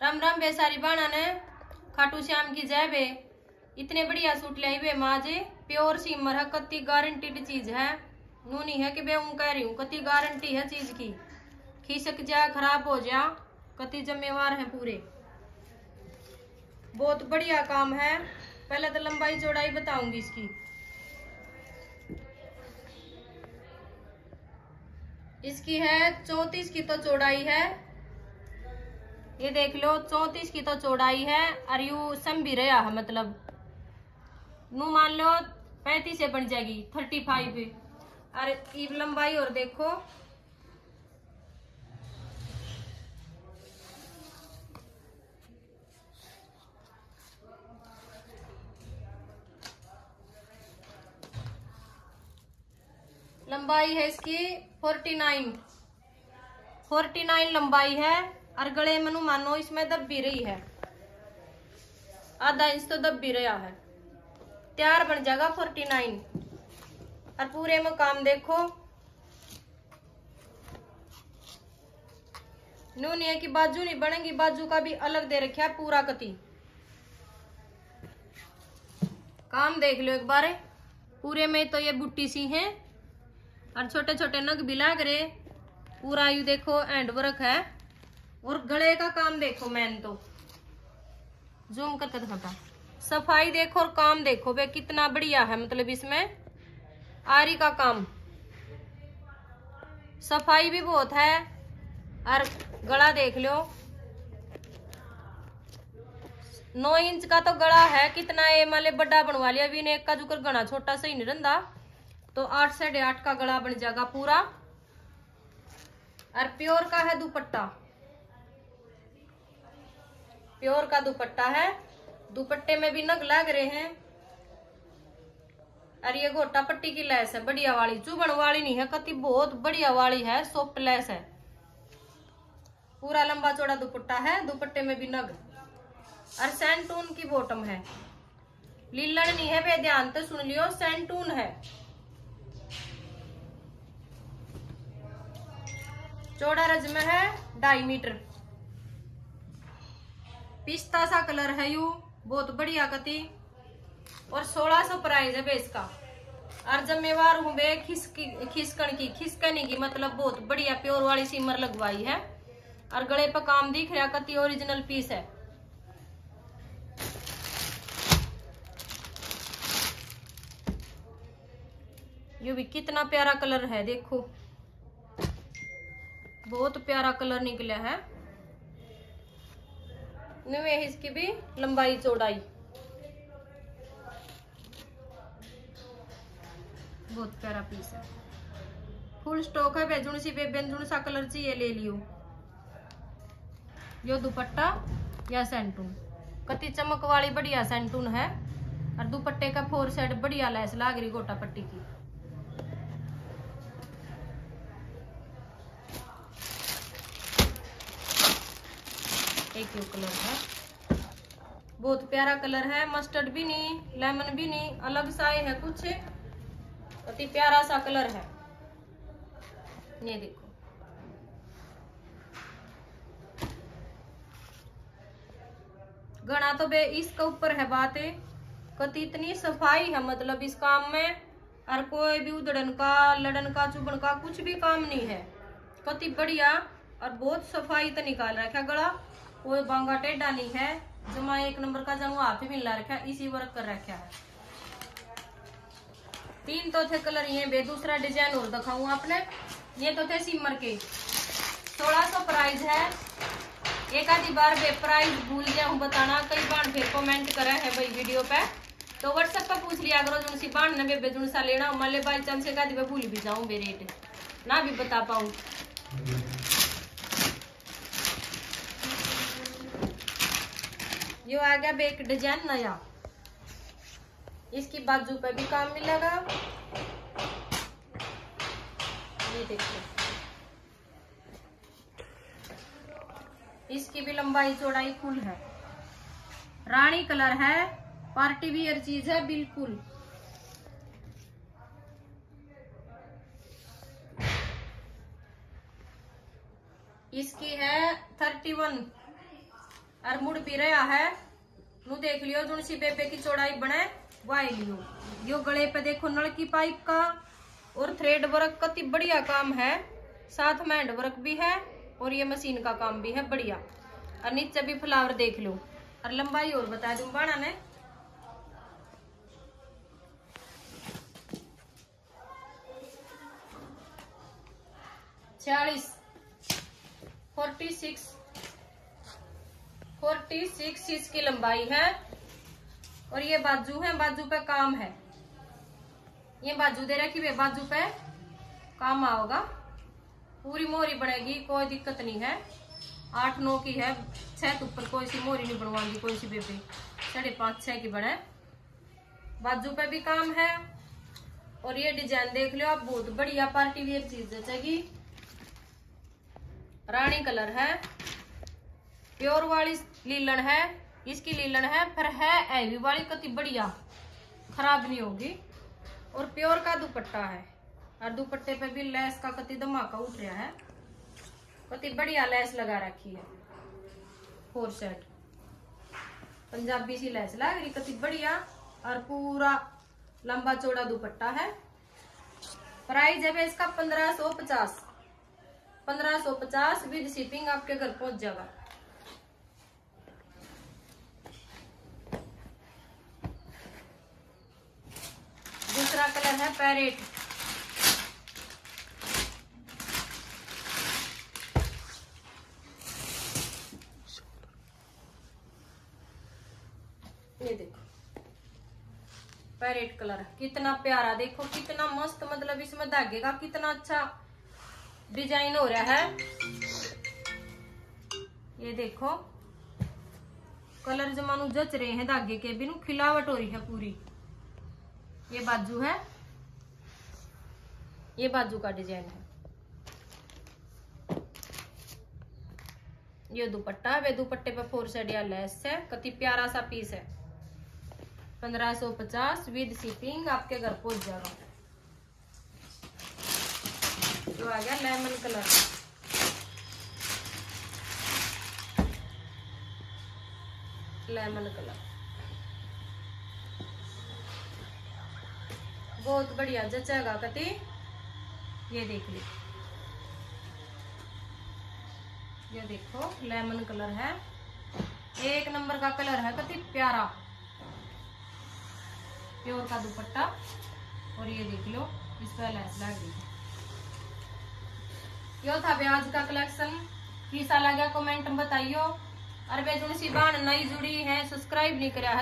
राम राम बेसारी बाणा ने खाटू श्याम की जय बे। इतने बढ़िया सूट लाई बे माँ जी। प्योर सीमर है कति गारंटीड चीज़ है। नूनी है कि बे हूँ कह रही हूँ कति गारंटी है चीज़ की। खिसक जा, खराब हो जा कति जिम्मेवार है पूरे। बहुत बढ़िया काम है। पहले तो लंबाई चौड़ाई बताऊँगी इसकी। इसकी है चौतीस की तो चौड़ाई है। ये देख लो, चौतीस की तो चौड़ाई है। और यू सम भी रहा है मतलब। नू मान लो, पैंतीस से बन जाएगी थर्टी फाइव और ये लंबाई और देखो। लंबाई है इसकी, फोर्टी नाइन। फोर्टी नाइन लंबाई है। और गले मनु मानो इसमें दब रही है। आधा इंच तो दब रहा है। तैयार बन जाएगा फोर्टी नाइन। और पूरे में काम देखो नूनिया की बाजू नहीं बनेगी, बाजू का भी अलग दे रखे है पूरा कति। काम देख लो एक बार। पूरे में तो ये बुट्टी सी है। और छोटे छोटे नग भी लाग रहे पूरा यू देखो एंड वर्क है। और गले का काम देखो मैन तो। जूम करके दिखाता सफ़ाई देखो और काम देखो, वे कितना बढ़िया है मतलब इसमें आरी का काम। सफ़ाई भी बहुत है, और गला देख लो। नौ इंच का तो गला है, कितना ये माले बड़ा बनवा लिया, अभी ने एक का जुकर गणा छोटा सही नहीं रहा तो आठ साढ़े आठ का गला बन जाएगा पूरा। और प्योर का है दुपट्टा। प्योर का दुपट्टा है। दुपट्टे में भी नग लग रहे हैं। और ये गोटा पट्टी की लैस है, बढ़िया वाली। चुभन वाली नहीं है, कति बहुत बढ़िया वाली है, सॉफ्ट लैस है। पूरा लंबा चौड़ा दुपट्टा है, दुपट्टे में भी नग। और सैंटून की बॉटम है। लीलन नहीं है वे ध्यान तो सुन लियो, सैंटून है। चौड़ा रज में है, ढाई मीटर। पिस्ता सा कलर है यू, बहुत बढ़िया कति। और सोलह सौ प्राइस है बेस का और जिम्मेवार हूँ बे, खिसकी, खिसकन की, खिसकने की मतलब बहुत बढ़िया प्योर वाली सीमर लगवाई है। और गले पर काम दिख रहा कति ओरिजिनल पीस है। ये भी कितना प्यारा कलर है, देखो। बहुत प्यारा कलर निकला है। नुए इसकी भी लंबाई चौड़ाई। बहुत प्यारा पीस है। फुल स्टॉक है बेजुन सी बेबेजुन सा कलर चाहिए ले लियो। यो दुपट्टा या सेंटून कति चमक वाली बढ़िया सेंटून है, और दुपट्टे का फोर साइड बढ़िया लैस लाग रही गोटा पट्टी की। एक यो कलर है। बहुत प्यारा कलर है मस्टर्ड भी नहीं लेमन भी नहीं, अलग सा है कुछ। अति प्यारा सा कलर है। ये देखो। घना तो बे, इसके ऊपर है बात। कति इतनी सफ़ाई है मतलब इस काम में। और कोई भी उधड़न का, लड़न का, चुभन का कुछ भी काम नहीं है। कति बढ़िया और बहुत सफ़ाई तो निकाल रखा गला। कोई बांगा टेढ़ा नहीं है। जमा एक नंबर का जंग आप ही मिला रखा इसी वर्क कर रखा है। तीन तो थे कलर ये, बे दूसरा डिज़ाइन और दिखाऊँ आपने। ये तो थे सिमर के। सोलह सौ प्राइस है। एक आधी बार बे प्राइस भूल जाऊँ बताना। कई बार फिर कमेंट करे है भाई वीडियो पे। तो व्हाट्सएप पर पूछ लिया करो जो सी बाण ने बेबे जुन सा लेना। मान ले बाई चांस एक आधी भूल भी जाऊँ बे रेट ना भी बता पाऊँ। ये आ गया बे एक डिज़ाइन नया। इसकी बाजू पे भी काम मिलेगा ये देखिए। इसकी भी लंबाई चौड़ाई फुल है। रानी कलर है, पार्टी वियर चीज़ है, बिल्कुल। इसकी है थर्टी वन। और मुड़ भी रहा है। नु देख लियो, जो सी बेबे की चौड़ाई बने, वाई लियो। यो गले पे देखो नल की पाइप का, और थ्रेड वर्क कति बढ़िया काम है। साथ में हैंड वर्क भी है, और ये मशीन का काम भी है, बढ़िया। और नीचे भी फ्लावर देख लो और लंबाई और बता दूँ बाणा ने। छियालीस फोर्टी सिक्स फोर्टी सिक्स इसकी लंबाई है। और ये बाजू है, बाजू पे काम है। ये बाजू दे रखी हुई बाजू पे काम आओगा। पूरी मोहरी बनेगी कोई दिक्कत नहीं है। आठ, नौ की है, छह ऊपर कोई सी मोहरी नहीं बनवाएँगी कोई सी बेबी। साढ़े पाँच, छह की बने बाजू पे भी काम है। और ये डिज़ाइन देख लो आप, बहुत बढ़िया पार्टी वेयर चीज़ जचेगी रानी कलर है। प्योर वाली लीलन है, इसकी लीलन है, फिर है हैवी वाली कति बढ़िया, खराब नहीं होगी। और प्योर का दुपट्टा है, और दुपट्टे पे भी लेस का कति धमाका उठ रहा है। कति बढ़िया लेस लगा रखी है, फोर सेट। पंजाबी सी लेस लग रही, कति बढ़िया, और पूरा लंबा चौड़ा दुपट्टा है। प्राइस है इसका पंद्रह सौ पचास। पंद्रह सौ पचास विद शिपिंग आपके घर पहुँच जाएगा दूसरा कलर है, पैरेट। ये देखो। पैरेट कलर कितना प्यारा, देखो, कितना मस्त मतलब इसमें धागे का कितना अच्छा डिज़ाइन हो रहा है। ये देखो, कलर जमानू जच रहे हैं धागे के भी खिलावट हो रही है पूरी। ये बाजू है। ये बाजू का डिज़ाइन है। ये दुपट्टा है वे दुपट्टे पे फोर साइड या लेस है। कति प्यारा सा पीस है। पंद्रह सौ पचास विद शिपिंग आपके घर पहुँच जाएगा तो आ गया लेमन कलर लेमन कलर बहुत बढ़िया जचेगा कति ये देख ली। ये देखो, लेमन कलर है। एक नंबर का कलर है कति प्यारा। प्योर का दुपट्टा। और ये देख लो, इस पर लैस लग है। यो था ब्याज का कलेक्शन। कैसा लगा कमेंट में बताइयो। वे जो सी बाण नई जुड़ी है, सब्सक्राइब नहीं करा है।